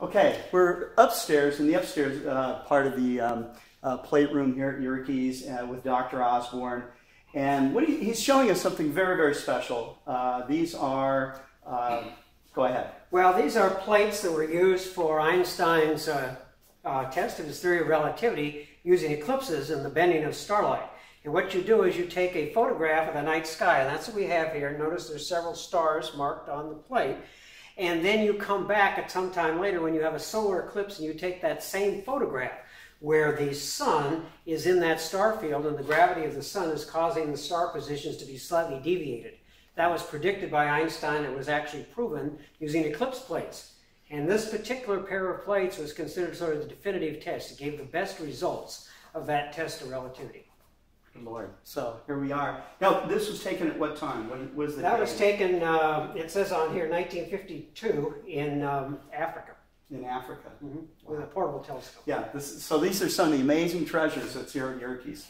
Okay, we're upstairs in the upstairs uh, part of the um, uh, plate room here at Yerkes uh, with Dr. Osborn. And what he, he's showing us something very, very special. Uh, these are, uh, go ahead. Well, these are plates that were used for Einstein's uh, test of his theory of relativity using eclipses and the bending of starlight. And what you do is you take a photograph of the night sky, and that's what we have here. Notice there's several stars marked on the plate and then you come back at some time later when you have a solar eclipse and you take that same photograph where the sun is in that star field and the gravity of the sun is causing the star positions to be slightly deviated. That was predicted by Einstein and was actually proven using eclipse plates. And this particular pair of plates was considered sort of the definitive test. It gave the best results of that test of relativity. Lord. So here we are. Now, this was taken at what time? When was the That day? was taken, uh, it says on here, 1952 in um, Africa. In Africa. Mm -hmm. With a portable telescope. Yeah, this, so these are some of the amazing treasures that's here at Yerkes.